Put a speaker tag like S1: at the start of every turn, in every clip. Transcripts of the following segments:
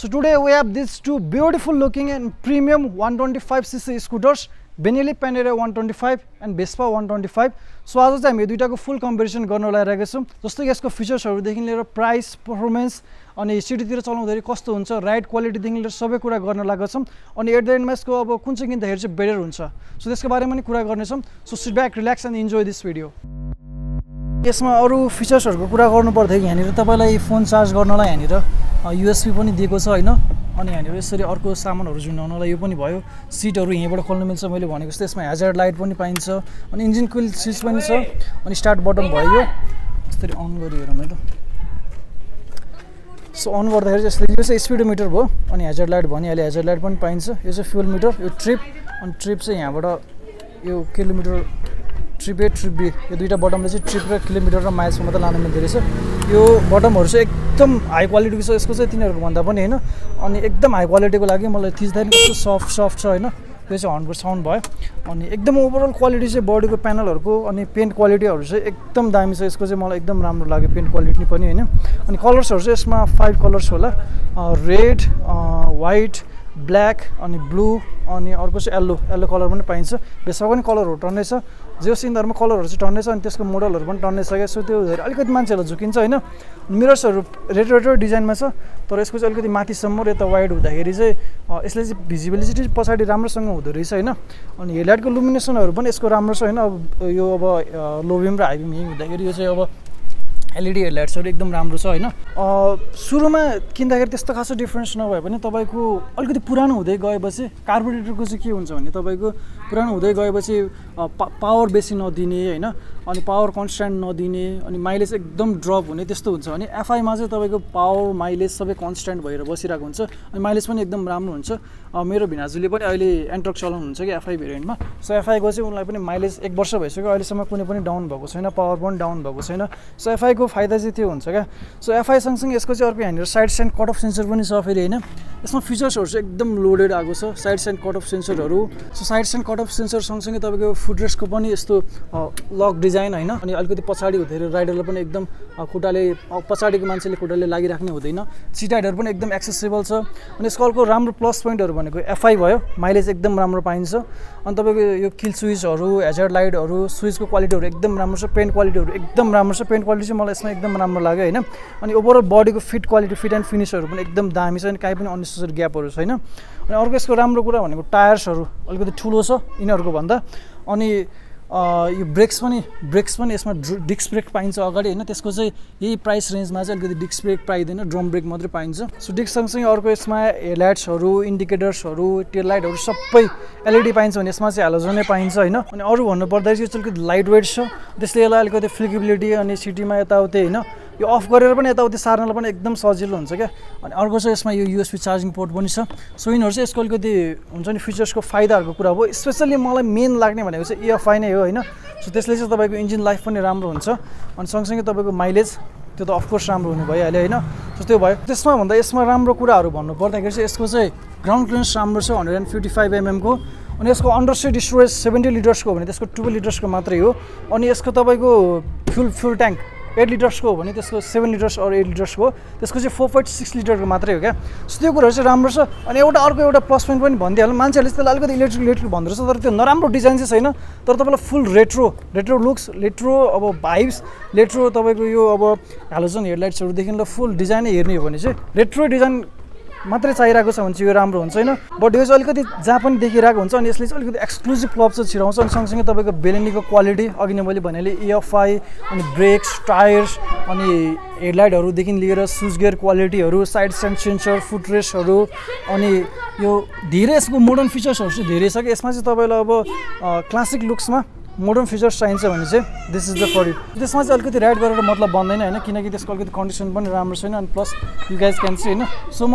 S1: So today we have these two beautiful looking and premium 125cc scooters Benelli Panarea one twenty five and Vespa one twenty five so आज चाहिँ हामी दुइटाको फुल comparison गर्न लगाइरहेको छौँ। जस्तो कि यसको फिचर्सहरूदेखि लिएर प्राइस पर्फर्मेन्स अनि सिटीतिर चलाउँदाखेरि कस्तो हुन्छ राइड क्वालिटीदेखि लिएर सबै कुरा गर्न लागेको छौँ। अनि एट द एन्डमा यसको अब कुन चाहिँ किन्दाखेरि चाहिँ बेटर हुन्छ। सो त्यसको बारेमा पनि कुरा गर्नेछौँ। So sit back relax and enjoy this video यसमा अरू फिचर्सहरूको कुरा गर्नु पर्दाखेरि यहाँनिर तपाईँलाई फोन चार्ज गर्नलाई यहाँनिर युएसपी पनि दिएको छ होइन? अनि यहाँनिर यसरी अर्को सामानहरू झुन्डाउनलाई यो पनि भयो। सिटहरू यहीँबाट खोल्नु मिल्छ मैले भनेको जस्तो। यसमा हेजर लाइट पनि पाइन्छ। अनि इन्जिन कुल स्विच पनि छ। अनि स्टार्ट बटन भयो। यसरी अन गरी हेरौँ है त सो अन गर्दाखेरि चाहिँ यसले यो चाहिँ स्पिडोमिटर भयो। अनि हेजर लाइट भनिहाल्यो हेजर लाइट पनि पाइन्छ। यो चाहिँ फ्युल मिटर यो ट्रिप अनि ट्रिप चाहिँ यहाँबाट यो kilometre trip A trip B यो दुइटा बटमले चाहिँ ट्रिप र किलोमिटर र माइल्सको मात्रै लानु मिल्दो रहेछ। यो बटमहरू चाहिँ एकदम हाई क्वालिटीको छ यसको चाहिँ तिनीहरूको भन्दा पनि होइन अनि एकदम हाई क्वालिटीको लागि मलाई थिच्दाखेरि कस्तो सफ्ट सफ्ट छ होइन यो चाहिँ हन्ड्रेड साउन्ड भयो। अनि एकदम ओभरअल क्वालिटी चाहिँ बडीको प्यानलहरूको अनि पेन्ट क्वालिटीहरू चाहिँ एकदम दामी छ यसको चाहिँ मलाई एकदम राम्रो लाग्यो पेन्ट क्वालिटी पनि होइन। अनि कलर्सहरू चाहिँ यसमा फाइभ कलर्स होला रेड वाइट ब्ल्याक अनि ब्लू अनि अर्को चाहिँ येल्लो येल्लो कलर पनि पाइन्छ। बेसमा पनि कलरहरू टन्नै छ। जो सिन्धहरूमा कलरहरू चाहिँ टन्नै छ अनि त्यसको मोडलहरू पनि टन्नै छ क्या। सो त्यो अलिकति मान्छेहरूलाई झुकिन्छ होइन। मिरर्सहरू रेड रेड डिजाइनमा छ तर यसको चाहिँ अलिकति माथिसम्म र यता वाइड हुँदाखेरि चाहिँ यसले चाहिँ भिजिबिलिटी पछाडि राम्रोसँग हुँदो रहेछ होइन। अनि हेडलाइटको लुमिनेसनहरू पनि यसको राम्रो छ होइन। अब यो अब लो बिम र हाई बिम हुँदाखेरि यो चाहिँ अब एलइडी हेडलाइट्सहरू एकदम राम्रो छ होइन? सुरुमा किन्दाखेरि त्यस्तो खासो डिफ्रेन्स नभए पनि तपाईँको अलिकति पुरानो हुँदै गएपछि कार्बोरेटरको चाहिँ के हुन्छ भने तपाईँको पुरानो हुँदै गएपछि पावर बेसी नदिने होइन? अनि पावर कन्सट्यान्ट नदिने अनि माइलेज एकदम ड्रप हुने त्यस्तो हुन्छ भने एफआईमा चाहिँ तपाईँको पावर माइलेज सबै कन्सट्यान्ट भएर बसिरहेको हुन्छ। अनि माइलेज पनि एकदम राम्रो हुन्छ। मेरो भिनाजुले पनि अहिले एन्ट्रक चलाउनुहुन्छ कि एफआई भेरिएन्टमा सो एफआईको चाहिँ उनलाई पनि माइलेज एक वर्ष भइसक्यो। अहिलेसम्म कुनै पनि डाउन भएको छैन पावर पनि डाउन भएको छैन। सो एफआईको फाइदा चाहिँ त्यो हुन्छ क्या? सो एफआई सँगसँगै यसको चाहिँ अर्को यहाँनिर side stand cut off sensor पनि छ फेरि होइन? यसमा फिचर्सहरू चाहिँ एकदम लोडेड आएको छ side stand cut off सेन्सरहरू so side stand cut off sensor सँगसँगै तपाईँको फुटरेस्टको पनि यस्तो लक डिजाइन होइन? अनि अलिकति पछाडि हुँदाखेरि राइडरलाई पनि एकदम खुट्टाले पछाडिको मान्छेले खुट्टाले लागिराख्ने हुँदैन। सिटाइडहरू पनि एकदम एक्सेसेबल छ। अनि यसको अर्को राम्रो प्लस पोइन्टहरू भनेको एफआई भयो। माइलेज एकदम राम्रो पाइन्छ। अनि तपाईँको यो किल स्विचहरू हेजर लाइटहरू स्विचको क्वालिटीहरू एकदम राम्रो छ पेन्ट क्वालिटीहरू एकदम राम्रो छ। पेन्ट क्वालिटी चाहिँ मलाई यसमा एकदम राम्रो लाग्यो होइन? अनि ओभरअल बडीको फिट क्वालिटी फिट एन्ड फिनिसहरू पनि एकदम दामी छ अनि काहीँ पनि अननेसेसरी ग्यापहरू छैन। अनि अर्को यसको राम्रो कुरा भनेको टायर्सहरू अलिकति ठुलो छ यिनीहरूको भन्दा। अनि यो ब्रेक्स पनि ब्रेक्स पनि यसमा डिस्क ब्रेक पाइन्छ अगाडि होइन? त्यसको चाहिँ यही प्राइस रेन्जमा चाहिँ अलिकति डिस्क ब्रेक पाइँदैन ड्रम ब्रेक मात्रै पाइन्छ। सो डिस्क सँगसँगै अर्को यसमा हेडलाइट्सहरू इन्डिकेटर्सहरू टेल लाइटहरू सबै एलइडी पाइन्छ भने यसमा चाहिँ हेलोजनै पाइन्छ होइन? अनि अरू भन्नुपर्दा चाहिँ यो अलिकति लाइट वेट छ। त्यसले यसलाई अलिकति फ्लेक्सिबिलिटी अनि सिटीमा यताउति होइन? यो अफ गरेर पनि यताउति सार्नलाई पनि एकदम सजिलो हुन्छ क्या। अनि अर्को चाहिँ यसमा यो युएसपी चार्जिङ पोर्ट पनि छ। सो यिनीहरू चाहिँ यसको अलिकति हुन्छ नि फिचर्सको फाइदाहरूको कुरा हो। स्पेसल्ली मलाई मेन लाग्ने भनेको चाहिँ इएफआई नै हो होइन? सो त्यसले चाहिँ तपाईँको इन्जिन लाइफ पनि राम्रो हुन्छ। अनि सँगसँगै तपाईँको माइलेज त्यो त अफकोर्स राम्रो हुने भइहाल्यो होइन? सो त्यो भयो। त्यसमा भन्दा यसमा राम्रो कुराहरू भन्नु पर्दाखेरि चाहिँ यसको चाहिँ ग्राउन्ड क्लियरेन्स राम्रो छ हन्ड्रेड एन्ड फिफ्टी फाइभ एमएमको अनि यसको अन्डर सिट स्टोरेज सेभेन्टी लिटर्सको हो भने त्यसको टुवेल्भ लिटर्सको मात्रै हो। अनि यसको तपाईँको फ्युल फ्युल ट्याङ्क एट लिटर्सको हो भने त्यसको सेभेन लिटर्स अरू एट लिटर्सको त्यसको चाहिँ फोर पोइन्ट सिक्स लिटरको मात्रै हो क्या। सो त्यो कुरोहरू चाहिँ राम्रो छ। अनि एउटा अर्को एउटा प्लस पोइन्ट पनि भनिदिइहाल्नु मान्छेहरूले त्यसलाई अलिकति इलेक्ट्रिक इलेक्ट्रिक भन्दो रहेछ। तर त्यो नराम्रो डिजाइन चाहिँ छैन। तर तपाईँलाई full retro retro looks retro अब भाइब्स रेट्रो तपाईँको यो अब हेलोजन हेडलाइट्सहरूदेखि फुल डिजाइनै हेर्ने हो भने चाहिँ रेट्रो डिजाइन मात्रै चाहिरहेको छ भने चाहिँ यो राम्रो हुन्छ होइन? बट यो चाहिँ अलिकति जहाँ पनि देखिरहेको हुन्छ अनि यसले चाहिँ अलिकति एक्सक्लुजिभ क्लब चाहिँ छिराउँछ अनि सँगसँगै तपाईँको बेलेनीको क्वालिटी अघि नै मैले भने इएफआई अनि ब्रेक्स टायर्स अनि हेडलाइटहरूदेखि लिएर सुज गियर क्वालिटीहरू साइड स्ट्यान्ड सेन्सर फुटरेस्टहरू अनि यो धेरै यसको मोडर्न फिचर्सहरू चाहिँ धेरै छ कि? यसमा चाहिँ तपाईँलाई अब क्लासिक लुक्समा मोडर्न फिचर्स चाहिन्छ भने चाहिँ this is the for it त्यसमा चाहिँ अलिकति राइड गरेर मतलब बन्दैन होइन किनकि त्यसको अलिकति कन्डिसन पनि राम्रो छैन अनि plus you guys can see होइन। सो म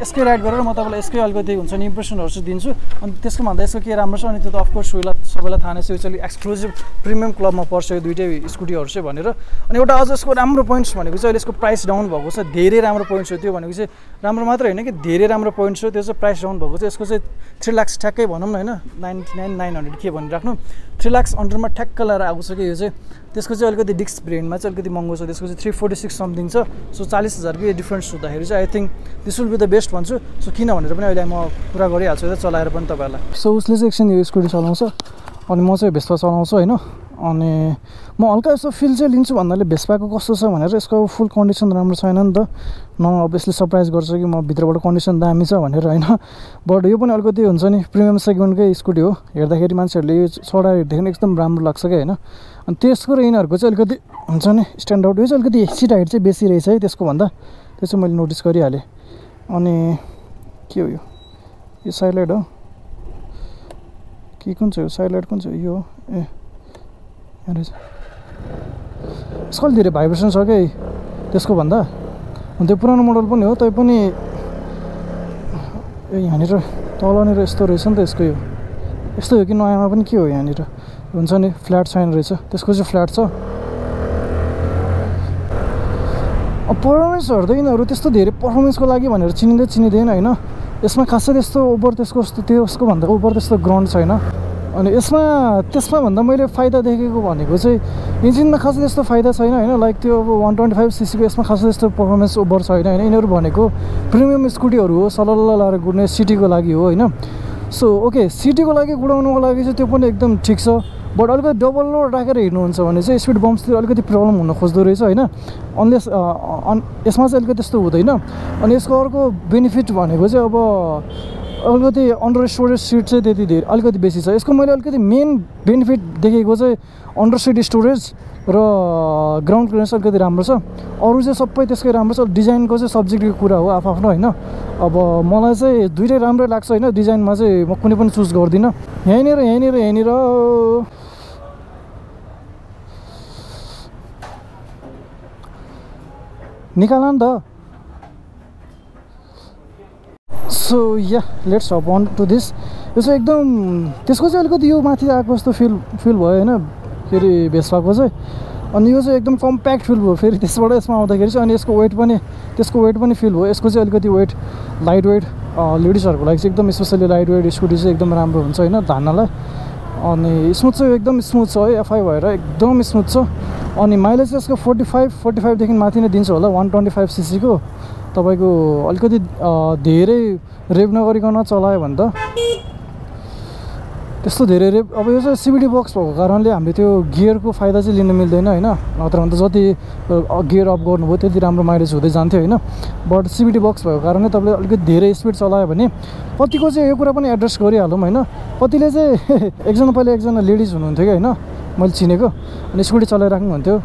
S1: यसकै राइड गरेर म तपाईँलाई यसकै अलिकति हुन्छ नि इम्प्रेसनहरू चाहिँ दिन्छु। अनि त्यसको भन्दा यसको के राम्रो छ अनि त्यो त अफकोर्स उयोलाई सबैलाई थाहा नै छ यो चाहिँ एक्सक्लुजिभ प्रिमियम क्लबमा पर्छ यो दुइटै स्कुटीहरू चाहिँ भनेर। अनि एउटा अझ यसको राम्रो पोइन्ट्स भनेको चाहिँ अहिले यसको प्राइस डाउन भएको छ धेरै राम्रो पोइन्ट्स हो त्यो भनेको चाहिँ राम्रो मात्र होइन कि धेरै राम्रो पोइन्ट्स हो त्यो चाहिँ प्राइस डाउन भएको छ। यसको चाहिँ थ्री लाक्स ठ्याक्कै भनौँ न होइन नाइन्टी नाइन नाइन हन्ड्रेड के भनिराख्नु। थ्री लाक्स अन्डरमा ठ्याक्क लगाएर आएको छ कि यो चाहिँ? त्यसको चाहिँ अलिकति डिस्क ब्रेन्डमा चाहिँ अलिकति महँगो छ। त्यसको चाहिँ थ्री फोर्टी सिक्स समथिङ छ। सो चालिस हजारको डिफ्रेन्स हुँदाखेरि चाहिँ I think this will be the best भन्छु सो किन भनेर पनि अहिले म कुरा गरिहाल्छु चलाएर पनि तपाईँहरूलाई। सो उसले चाहिँ एकछिन यो स्कुटी चलाउँछ। अनि म चाहिँ भेस्पा चलाउँछु होइन। अनि म हल्का यसो फिल चाहिँ लिन्छु भन्नाले भेस्पाको कस्तो छ भनेर यसको फुल कन्डिसन राम्रो छैन नि त। न अभियसली सरप्राइज गर्छ कि म भित्रबाट कन्डिसन दामी छ भनेर होइन। बट यो पनि अलिकति हुन्छ नि प्रिमियम सेगमेन्टकै स्कुटी हो। हेर्दाखेरि मान्छेहरूले यो चढाएर हेर्दाखेरि एकदम राम्रो लाग्छ क्या होइन। अनि त्यसको र यिनीहरूको चाहिँ अलिकति हुन्छ नि स्ट्यान्डआउट यो चाहिँ अलिकति सिट हाइट चाहिँ बेसी रहेछ है त्यसको भन्दा। त्यो चाहिँ मैले नोटिस गरिहालेँ। अनि के हो यो? यो साइलाइट हो। के कुन चाहिँ हो साइलाइट कुन चाहिँ यो ए यहाँ रहेछ धेरै भाइब्रेसन छ क्या त्यसको भन्दा त्यो पुरानो मोडल पनि हो तैपनि ए यहाँनिर तलनिर यस्तो रहेछ नि त यसको यो यस्तो हो कि नयाँमा पनि के हो यहाँनिर हुन्छ नि फ्ल्याट छैन रहेछ त्यसको चाहिँ फ्ल्याट छ पर्फर्मेन्सहरू त यिनीहरू त्यस्तो धेरै पर्फर्मेन्सको लागि भनेर चिनिँदै चिनिँदैन होइन यसमा खासै त्यस्तो ओभर त्यसको त्यसको भन्दा ओभर त्यस्तो ग्राउन्ड छैन। अनि यसमा त्यसमा भन्दा मैले फाइदा देखेको भनेको चाहिँ इन्जिनमा खासै त्यस्तो फाइदा छैन होइन? लाइक त्यो अब वान ट्वेन्टी फाइभ सिसीको यसमा खासै त्यस्तो पर्फर्मेन्स ओभर छैन होइन? यिनीहरू भनेको प्रिमियम स्कुटीहरू हो सलल्ल लाएर गुड्ने सिटीको लागि हो होइन? सो ओके सिटीको लागि गुडाउनुको लागि चाहिँ त्यो पनि एकदम ठिक छ। बट अलिकति डबल लोड राखेर हिँड्नुहुन्छ भने चाहिँ स्पिड बम्सतिर अलिकति प्रब्लम हुन खोज्दो रहेछ होइन? अनलेस अन यसमा चाहिँ अलिकति त्यस्तो हुँदैन। अनि यसको अर्को बेनिफिट भनेको चाहिँ अब अलिकति अन्डर स्टोरेज सिट चाहिँ त्यति धेरै अलिकति बेसी छ। यसको मैले अलिकति मेन बेनिफिट देखेको चाहिँ अन्डर सिट स्टोरेज र ग्राउन्ड क्लियरेन्स अलिकति राम्रो छ। अरू चाहिँ सबै त्यसकै राम्रो छ। डिजाइनको चाहिँ सब्जेक्टको कुरा हो आफ्नो होइन? अब मलाई चाहिँ दुइटै राम्रै लाग्छ होइन? डिजाइनमा चाहिँ म कुनै पनि चुज गर्दिनँ। यहीँनिर यहीँनिर यहीँनिर। निकाल नि त। So yeah let's up on to this यो चाहिँ एकदम त्यसको चाहिँ अलिकति यो माथि आएको जस्तो फिल फिल भयो होइन के अरे चाहिँ। अनि यो चाहिँ एकदम कम्प्याक्ट फिल भयो फेरि त्यसबाट यसमा आउँदाखेरि चाहिँ अनि यसको वेट पनि त्यसको वेट पनि फिल भयो। यसको चाहिँ अलिकति वेट लाइट वेट लेडिजहरूको लागि चाहिँ एकदम स्पेसली लाइट वेट स्कुटी चाहिँ एकदम राम्रो हुन्छ होइन धान्नलाई। अनि स्मुथ चाहिँ एकदम स्मुथ छ है एफआई भएर एकदम स्मुथ छ। अनि माइलेज यसको फोर्टी फाइभ फोर्टी फाइभदेखि माथि नै दिन्छ होला वान ट्वेन्टी फाइभ सिसीको तपाईँको अलिकति धेरै रेप नगरिकन चलायो भने त त्यस्तो धेरै अब यो चाहिँ सिबिडी बक्स भएको कारणले हामीले त्यो गियरको फाइदा चाहिँ लिन मिल्दैन होइन? नत्र भने त जति गियर अप गर्नुभयो त्यति राम्रो माइलेज हुँदै जान्थ्यो होइन? बट सिबिडी बक्स भएको कारणले तपाईँले अलिकति धेरै स्पिड चलायो भने कतिको चाहिँ यो कुरा पनि एड्रेस गरिहालौँ होइन? कतिले चाहिँ एकजना पहिला एकजना लेडिज हुनुहुन्थ्यो कि होइन? मैले चिनेको। अनि स्कुटी चलाइराख्नुहुन्थ्यो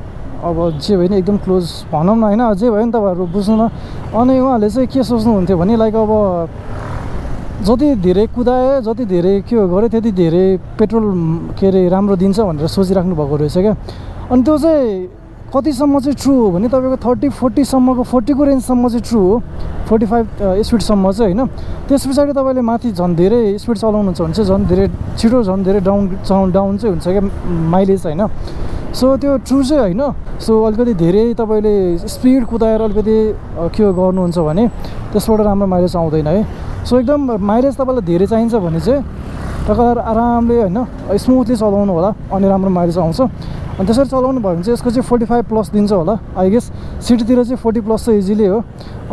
S1: अब जे भयो नि एकदम क्लोज भनौँ न होइन? जे भयो नि तपाईँहरू बुझ्नु न। अनि उहाँहरूले चाहिँ के सोच्नुहुन्थ्यो भने लाइक अब जति धेरै कुदायो जति धेरै के गऱ्यो त्यति धेरै पेट्रोल के अरे राम्रो दिन्छ भनेर सोचिराख्नु भएको रहेछ क्या। अनि त्यो चाहिँ कतिसम्म चाहिँ ट्रु हो भने तपाईँको थर्टी फोर्टीसम्मको फोर्टीको रेन्जसम्म चाहिँ ट्रु हो। फोर्टी फाइभ स्पिडसम्म चाहिँ होइन। त्यस पछाडि तपाईँले माथि झन् धेरै स्पिड चलाउनुहुन्छ भने चाहिँ झन् धेरै छिटो झन् धेरै डाउन डाउन चाहिँ हुन्छ क्या माइलेज होइन। सो त्यो ट्रु चाहिँ होइन। सो अलिकति धेरै तपाईँले स्पिड कुदाएर अलिकति के गर्नुहुन्छ भने त्यसबाट राम्रो माइलेज आउँदैन है। सो एकदम माइलेज तपाईँलाई धेरै चाहिन्छ भने चाहिँ तपाईँहरू आरामले होइन स्मुथली चलाउनु होला अनि राम्रो माइलेज आउँछ। अनि त्यसरी चलाउनु भयो भने चाहिँ यसको चाहिँ फोर्टी फाइभ प्लस दिन्छ होला आई गेस सिटीतिर चाहिँ फोर्टी प्लस चाहिँ इजिली हो।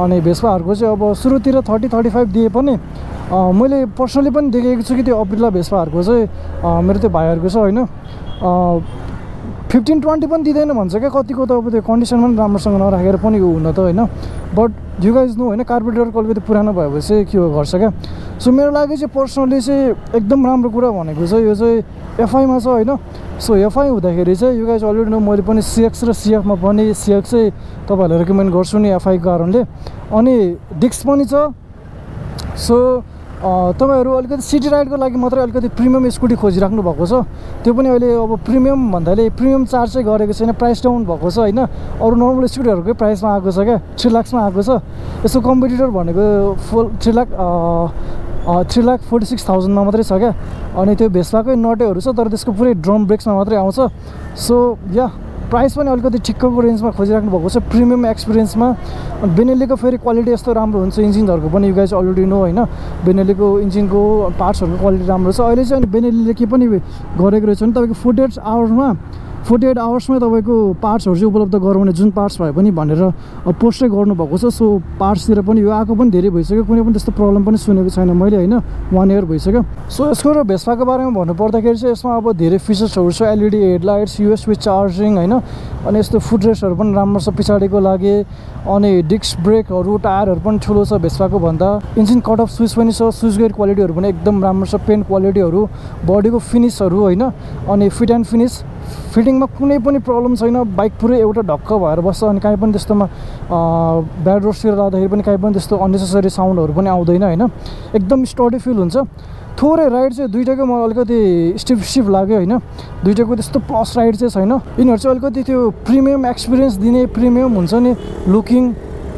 S1: अनि भेस्पाहरूको चाहिँ अब सुरुतिर थर्टी थर्टी फाइभ दिए पनि मैले पर्सनली पनि देखेको छु कि त्यो अप्रिला भेस्पाहरूको चाहिँ मेरो त्यो भाइहरूको छ होइन। फिफ्टिन ट्वेन्टी पनि दिँदैन भन्छ क्या कतिको त अब त्यो कन्डिसन पनि राम्रोसँग नराखेर पनि यो हुन त होइन। बट यु गाइज नो होइन कार्बोरेटरको अलिकति पुरानो भएपछि के गर्छ क्या। सो मेरो लागि चाहिँ पर्सनली चाहिँ एकदम राम्रो कुरा भनेको चाहिँ यो चाहिँ एफआईमा छ होइन। सो एफआई हुँदाखेरि चाहिँ यो गाइज अलरेडी नो मैले पनि सिएक्स र सिएफमा पनि सिएक्स चाहिँ तपाईँहरूलाई रेकमेन्ड गर्छु नि एफआईको कारणले। अनि डिस्क पनि छ। सो तपाईँहरू अलिकति सिटी राइडको लागि मात्रै अलिकति प्रिमियम स्कुटी खोजिराख्नु भएको छ। त्यो पनि अहिले अब प्रिमियम भन्दाले प्रिमियम चार्ज चाहिँ गरेको छैन प्राइस डाउन भएको छ होइन। अरू नर्मल स्कुटीहरूकै प्राइसमा आएको छ क्या थ्री लाक्समा आएको छ। यसको कम्पिटिटर भनेको four three lakh three lakh forty six थाउजन्डमा मात्रै छ क्या। अनि त्यो भेस्पाकै नटेहरू छ तर त्यसको पुरै ड्रम ब्रेक्समा मात्रै आउँछ। सो या प्राइस पनि अलिकति ठिक्कको रेन्जमा खोजिराख्नु भएको छ प्रिमियम एक्सपिरियन्समा। अनि बेनेलीको फेरि क्वालिटी यस्तो राम्रो हुन्छ इन्जिनहरूको पनि यु गाइज अलरेडी नो होइन? बेनेलीको इन्जिनको पार्ट्सहरूको क्वालिटी राम्रो छ। अहिले चाहिँ अनि बेनेलीले के पनि गरेको रहेछ भने तपाईँको फोर्टी एट आवर्समा फोर्टी एट आवर्समै तपाईँको पार्ट्सहरू चाहिँ उपलब्ध गराउने जुन पार्ट्स भए पनि भनेर पोस्टै गर्नुभएको छ। सो पार्ट्सतिर पनि यो आएको पनि धेरै भइसक्यो। कुनै पनि त्यस्तो प्रब्लम पनि सुनेको छैन मैले होइन? वान इयर भइसक्यो। सो यसको र भेस्पाको बारेमा भन्नुपर्दाखेरि चाहिँ यसमा अब धेरै फिचर्सहरू छ। एलइडी हेडलाइट्स युएसबी चार्जिङ होइन? अनि यस्तो फुटरेस्टहरू पनि राम्रो छ पछाडिको लागि। अनि डिस्क ब्रेकहरू टायरहरू पनि ठुलो छ भेस्पाको भन्दा। इन्जिन कट अफ स्विच पनि छ। स्विच गेट क्वालिटीहरू पनि एकदम राम्रो छ पेन्ट क्वालिटीहरू बडीको फिनिसहरू होइन? अनि फिट एन्ड फिनिस फिटिङमा कुनै पनि प्रब्लम छैन। बाइक पुरै एउटा ढक्क भएर बस्छ अनि काहीँ पनि त्यस्तोमा ब्याड रोडतिर लाँदाखेरि पनि काहीँ पनि त्यस्तो अननेसेसरी साउन्डहरू पनि आउँदैन होइन? एकदम स्टडी फिल हुन्छ। थोरै राइड चाहिँ दुइटाको मलाई अलिकति स्टिफ स्टिफ लाग्यो होइन? दुइटाको त्यस्तो प्लस राइड चाहिँ छैन। यिनीहरू चाहिँ अलिकति त्यो प्रिमियम एक्सपिरियन्स दिने प्रिमियम हुन्छ नि लुकिङ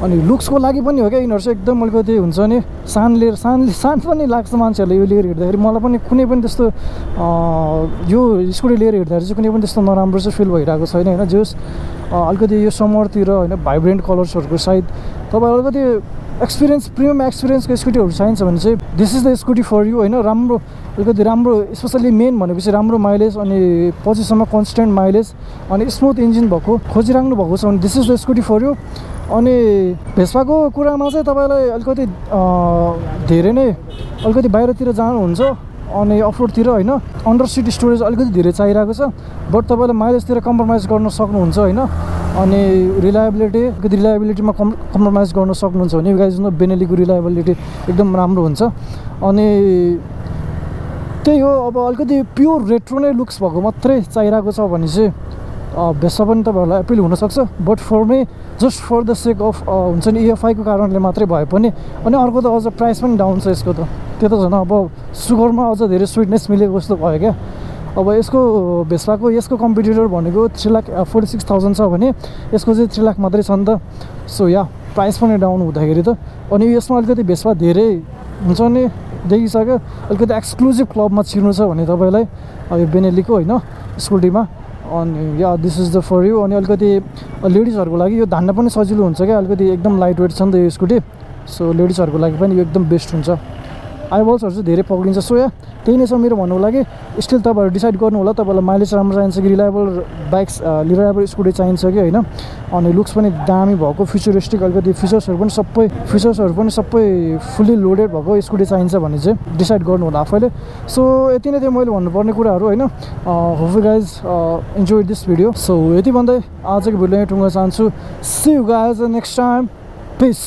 S1: अनि लुक्सको लागि पनि हो क्या यिनीहरू चाहिँ एकदम अलिकति हुन्छ नि सान लिएर सान सान पनि लाग्छ मान्छेहरूले यो लिएर हिँड्दाखेरि। मलाई पनि कुनै पनि त्यस्तो यो स्कुटी लिएर हिँड्दाखेरि चाहिँ कुनै पनि त्यस्तो नराम्रो चाहिँ फिल भइरहेको छैन होइन? जस अलिकति यो समरतिर होइन भाइब्रेन्ट कलर्सहरूको सायद तपाईँहरू अलिकति एक्सपिरियन्स प्रिमियम एक्सपिरियन्सको स्कुटीहरू चाहिन्छ भने चाहिँ this is the scooty for you होइन? राम्रो अलिकति राम्रो स्पेसल्ली मेन भनेपछि राम्रो माइलेज अनि पछिसम्म कन्सटेन्ट माइलेज अनि स्मुथ इन्जिन भएको खोजिराख्नु भएको छ भने this is the scooty for you अनि भेस्पाको कुरामा चाहिँ तपाईँलाई अलिकति धेरै नै अलिकति बाहिरतिर जानुहुन्छ अनि अफरोडतिर होइन? अन्डर सिट स्टोरेज अलिकति धेरै चाहिरहेको छ बट तपाईँले माइलेजतिर कम्प्रोमाइज गर्न सक्नुहुन्छ होइन? अनि रिलायबिलिटी अलिकति रिलायबिलिटीमा कम् कम्प्रोमाइज गर्न सक्नुहुन्छ भने गाइज बेनेलीको रिलायबिलिटी एकदम राम्रो हुन्छ। अनि त्यही हो अब अलिकति प्योर रेट्रो नै लुक्स भएको मात्रै चाहिरहेको छ भने चाहिँ भेस्पा पनि तपाईँहरूलाई एपिल हुनसक्छ। But for me just for the sake of हुन्छ नि इएफआईको कारणले मात्रै भए पनि अनि अर्को त अझ प्राइस पनि डाउन छ यसको त। त्यो त झन् अब सुगरमा अझ धेरै स्विटनेस मिलेको जस्तो भयो क्या। अब यसको भेस्पाको यसको कम्पिटिटर भनेको three lakh forty six thousand छ भने यसको चाहिँ थ्री लाख मात्रै छ नि त। सो या प्राइस पनि डाउन हुँदाखेरि त। अनि यसमा अलिकति भेस्पा धेरै हुन्छ नि देखिसक्यो। अलिकति एक्सक्लुजिभ क्लबमा छिर्नु छ भने तपाईँलाई यो बेनेलीको होइन स्कुटीमा। अनि yeah this is the for you अनि अलिकति लेडिजहरूको लागि यो धान्न पनि सजिलो हुन्छ क्या। अलिकति एकदम लाइट वेट छ नि त यो स्कुटी। सो लेडिजहरूको लागि पनि यो एकदम बेस्ट हुन्छ। आइबल्सहरू चाहिँ धेरै पक्रिन्छ। सो या त्यही नै छ मेरो भन्नुको लागि। स्टिल तपाईँहरू डिसाइड गर्नु होला तपाईँलाई माइलेज राम्रो चाहिन्छ कि रिलायबल बाइक्स रिलायबल स्कुटी चाहिन्छ कि होइन? अनि लुक्स पनि दामी भएको फ्युचरिस्टिक अलिकति फिचर्सहरू पनि सबै फिचर्सहरू पनि सबै फुल्ली लोडेड भएको स्कुटी चाहिन्छ भने चाहिँ डिसाइड गर्नु होला आफैले। सो यति नै थियो मैले भन्नुपर्ने कुराहरू होइन? Hope guys enjoy this video so यति भन्दै आजको भिडियो टुङ्ग चाहन्छु। See guys next time peace